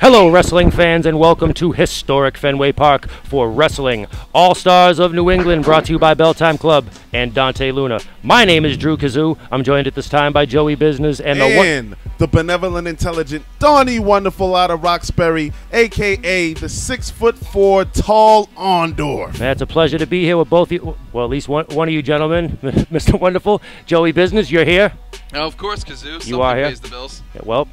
Hello, wrestling fans, and welcome to historic Fenway Park for Wrestling All Stars of New England, brought to you by Belltime Club and Dante Luna. My name is Drew Kazoo. I'm joined at this time by Joey Business and, the one- the benevolent, intelligent Donnie Wonderful out of Roxbury, aka the six foot four tall Ondor. Man, it's a pleasure to be here with both you. Well, at least one, one of you gentlemen, Mr. Wonderful, Joey Business. You're here. Oh, of course, Kazoo. Something are here? pays the bills. Yeah, Well,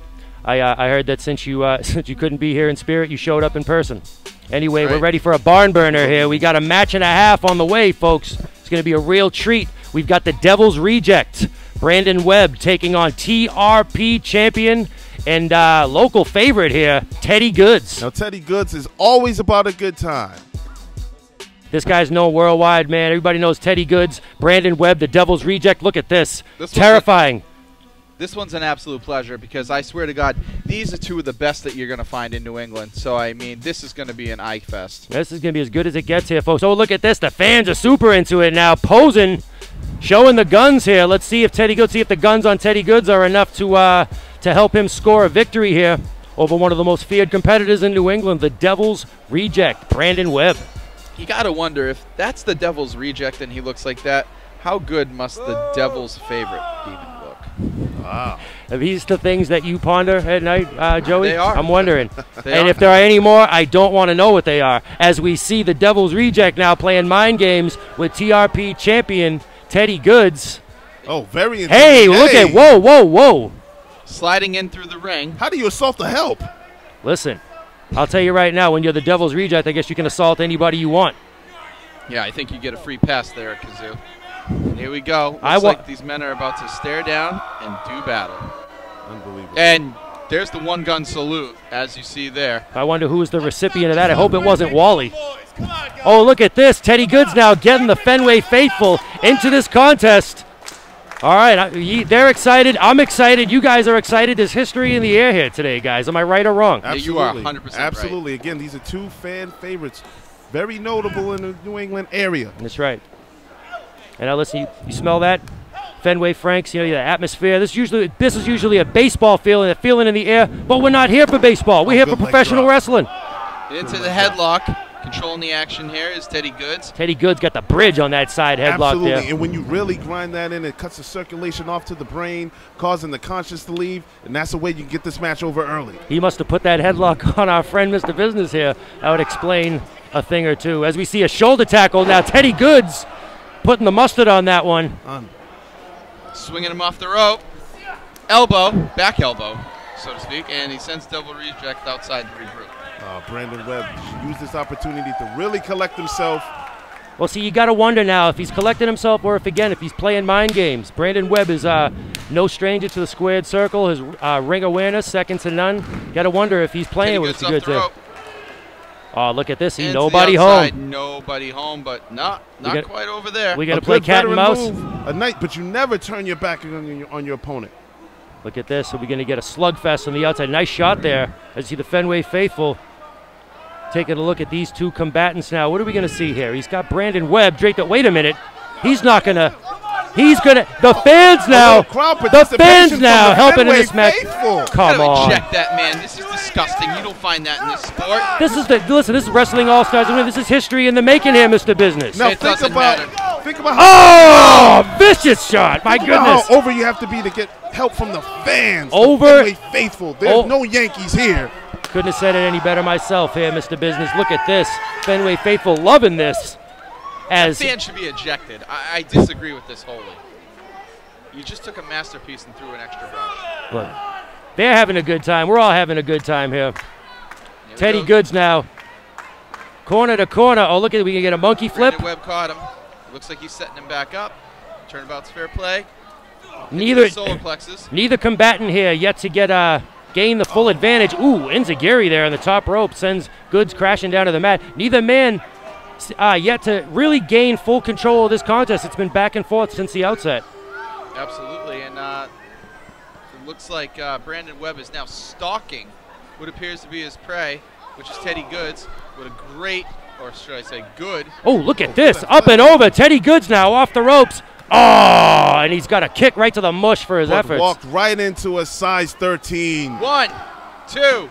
I, uh, I heard that since you uh, since you couldn't be here in spirit, you showed up in person. Anyway, That's we're ready for a barn burner here. We got a match and a half on the way, folks. It's going to be a real treat. We've got the Devil's Reject, Brandon Webb taking on TRP champion and uh, local favorite here, Teddy Goodz. Now, Teddy Goodz is always about a good time. This guy's known worldwide, man. Everybody knows Teddy Goodz, Brandon Webb, the Devil's Reject. Look at this. This Terrifying. This one's an absolute pleasure because I swear to God, these are two of the best that you're going to find in New England. So, I mean, this is going to be an eye fest. This is going to be as good as it gets here, folks. Oh, look at this. The fans are super into it now. Posing, showing the guns here. Let's see if Teddy Goodz, see if the guns on Teddy Goodz are enough to uh, to help him score a victory here over one of the most feared competitors in New England, the Devil's Reject, Brandon Webb. You got to wonder if that's the Devil's reject and he looks like that, how good must the Devil's favorite even look? Are these the things that you ponder at night, uh, Joey? They are. I'm wondering. They and are. if there are any more, I don't want to know what they are. As we see the Devil's Reject now playing mind games with TRP champion Teddy Goodz. Oh, very Hey, intimidating. look at whoa, whoa, whoa. Sliding in through the ring. How do you assault the help? Listen, I'll tell you right now, when you're the Devil's Reject, I guess you can assault anybody you want. Yeah, I think you get a free pass there, Kazoo. Here we go. Looks I wa- like these men are about to stare down and do battle. Unbelievable. And there's the one gun salute, as you see there. I wonder who was the recipient of that. I hope it wasn't Wally. Oh, look at this. Teddy Goodz now getting the Fenway faithful into this contest. All right, they're excited. I'm excited. You guys are excited. There's history in the air here today, guys. Am I right or wrong? Yeah, you are 100% right. Absolutely. Again, these are two fan favorites, very notable in the New England area. That's right. And now listen, you, you smell that? Fenway Franks, you know, the atmosphere. This usually this is usually a baseball feeling, a feeling in the air, but we're not here for baseball. We're here for Good leg professional drop. wrestling. Into the headlock. Controlling the action here is Teddy Goodz. Teddy Goodz got the bridge on that side headlock Absolutely. there. And when you really grind that in, it cuts the circulation off to the brain, causing the conscious to leave, and that's the way you get this match over early. He must have put that headlock on our friend Mr. Business here. That would explain a thing or two. As we see a shoulder tackle now, Teddy Goodz putting the mustard on that one. Un- Swinging him off the rope. Elbow. Back elbow, so to speak. And he sends Devil Reject outside to regroup. Uh, Brandon Webb should use this opportunity to really collect himself. Well, see, you got to wonder now if he's collecting himself or if, again, if he's playing mind games. Brandon Webb is uh, no stranger to the squared circle. His uh, ring awareness, second to none. Got to wonder if he's playing with Goodz the off good thing. Rope. Oh, look at this. He nobody home. Nobody home, but not not got- quite over there. We got to play cat and mouse. move, a night, but you never turn your back on your, on your opponent. Look at this. Are we going to get a slugfest on the outside? Nice shot there. As you see the Fenway faithful taking a look at these two combatants now. What are we going to see here? He's got Brandon Webb draped up. Wait a minute. He's not going to. He's going to. The fans now. The fans now helping in this match. faithful. Come on. Check that man. This is disgusting. You don't find that in this sport. This is the. Listen, this is Wrestling All Stars. This is history in the making here, Mr. Business. Now It think about matter. think about how, Oh, vicious shot. My think about goodness. how over you have to be to get help from the fans. Over- Fenway faithful. There's Oh. no Yankees here. Couldn't have said it any better myself here, Mr. Business. Look at this. Fenway faithful loving this. As Fan should be ejected. I, I disagree with this wholly. You just took a masterpiece and threw an extra brush. Look, they're having a good time. We're all having a good time here. Here Teddy go. Goodz now. Corner to corner. Oh, look at it. We can get a monkey flip. Brandon Webb caught him. Looks like he's setting him back up. Turnabout's fair play. Neither Solar plexus. neither combatant here yet to get uh gain the full advantage. Ooh, Enzuigiri there on the top rope sends Goodz crashing down to the mat. Neither man uh, yet to really gain full control of this contest. It's been back and forth since the outset. Absolutely. And uh, it looks like uh, Brandon Webb is now stalking what appears to be his prey, which is Teddy Goodz, with a great, or should I say, good. Oh, look at this. Up and over. Teddy Goodz now off the ropes. Oh, and he's got a kick right to the mush for his But efforts. walked right into a size 13. One, two,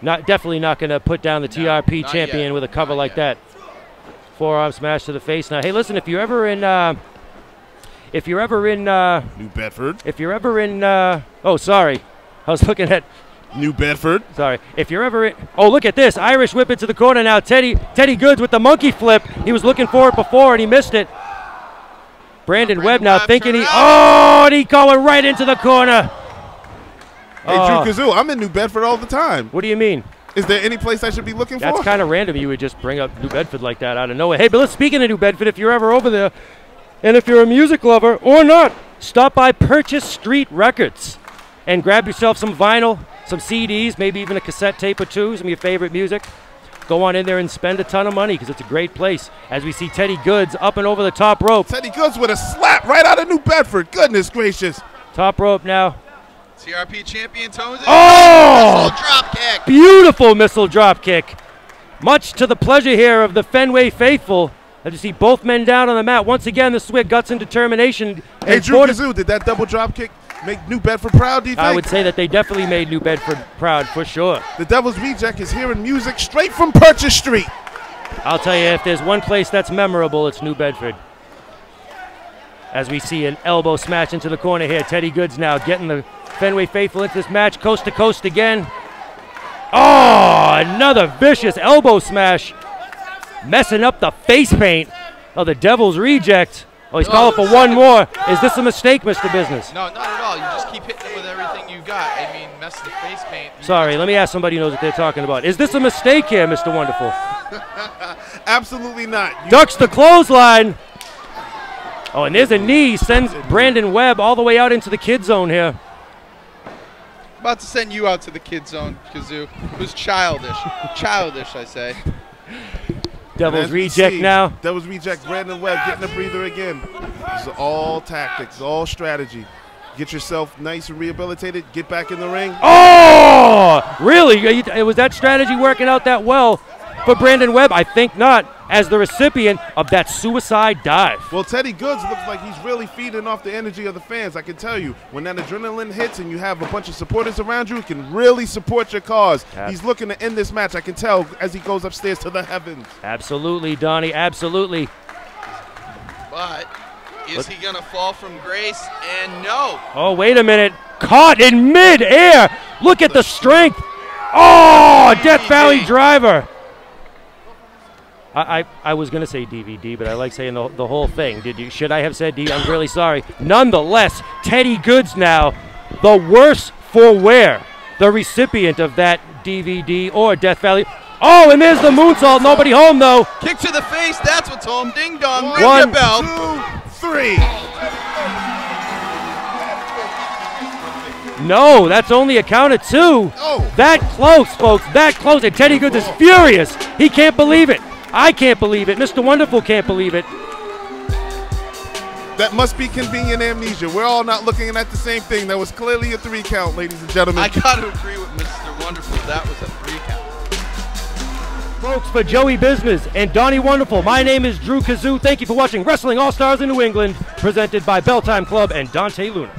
Not definitely not going to put down the No, TRP champion yet. with a cover Not like yet. that. Forearm smash to the face. Now, hey, listen, if you're ever in, uh, if you're ever in, uh, New Bedford. if you're ever in, uh, oh, sorry, I was looking at, New Bedford. sorry, if you're ever in, oh, look at this, Irish whip into the corner now. Teddy, Teddy Goodz with the monkey flip. He was looking for it before and he missed it. Brandon Brandon Webb now Webb thinking he, oh, and he going right into the corner. Hey, Oh. Drew Kazoo, I'm in New Bedford all the time. What do you mean? Is there any place I should be looking That's for? That's kind of random. You would just bring up New Bedford like that out of nowhere. Hey, but let's speaking of New Bedford, if you're ever over there, and if you're a music lover or not, stop by Purchase Street Records and grab yourself some vinyl, some CDs, maybe even a cassette tape or two, some of your favorite music. Go on in there and spend a ton of money because it's a great place. As we see Teddy Goodz up and over the top rope. Teddy Goodz with a slap right out of New Bedford. Goodness gracious. Top rope now. TRP champion Tones. Oh! drop kick. Beautiful missile drop kick. Much to the pleasure here of the Fenway faithful. As you see both men down on the mat. Once again, the Swig guts and determination. Hey, And Drew Kazoo, did that double drop kick make New Bedford proud, do you think? I would say that they definitely made New Bedford proud for sure. the Devil's Reject is hearing music straight from Purchase Street. I'll tell you, if there's one place that's memorable, it's New Bedford. As we see an elbow smash into the corner here, Teddy Goodz now getting the Fenway faithful into this match, coast to coast again. Oh, another vicious elbow smash, messing up the face paint of the Devil's Reject. Oh, he's calling for one more. Is this a mistake, Mr. Business? No, not at all. You just keep hitting them with everything you got. I mean, mess the face paint. Sorry, let me ask somebody who knows what they're talking about. Is this a mistake here, Mr. Wonderful? Absolutely not. You- ducks the clothesline. Oh, and there's a knee, sends Brandon Webb all the way out into the kid zone here. About to send you out to the kid zone, Kazoo. Who's childish. childish, I say. Devil's reject see, now. Devil's Reject, Brandon Webb getting a breather again. This is all tactics, all strategy. Get yourself nice and rehabilitated. Get back in the ring. Oh, really? Are you- Was that strategy working out that well for Brandon Webb? I think not, as the recipient of that suicide dive. Well, Teddy Goodz looks like he's really feeding off the energy of the fans. I can tell you, when that adrenaline hits and you have a bunch of supporters around you, it can really support your cause. Yeah. He's looking to end this match. I can tell as he goes upstairs to the heavens. Absolutely, Donnie, absolutely. But is he going to fall from grace? And no. Oh, wait a minute. Caught in mid-air. Look at the strength. Oh, Death Valley driver. I, I, I was going to say DVD, but I like saying the, the whole thing. Did you? Should I have said D? I'm really sorry. Nonetheless, Teddy Goodz now, the worse for wear, the recipient of that DVD or Death Valley. Oh, and there's the moonsault. Nobody home though. Kick to the face. That's what's home. Ding dong. Ring One, your bell. Two, three. No, that's only a count of two. Oh. That close, folks. That close. And Teddy Goodz is furious. He can't believe it. I can't believe it. Mr. Wonderful can't believe it. That must be convenient amnesia. We're all not looking at the same thing. That was clearly a three count, ladies and gentlemen. I got to agree with Mr. Wonderful. That was a three count. Folks, for Joey Business and Donnie Wonderful, my name is Drew Kazoo. Thank you for watching Wrestling All Stars in New England, presented by Belltime Club and Dante Luna.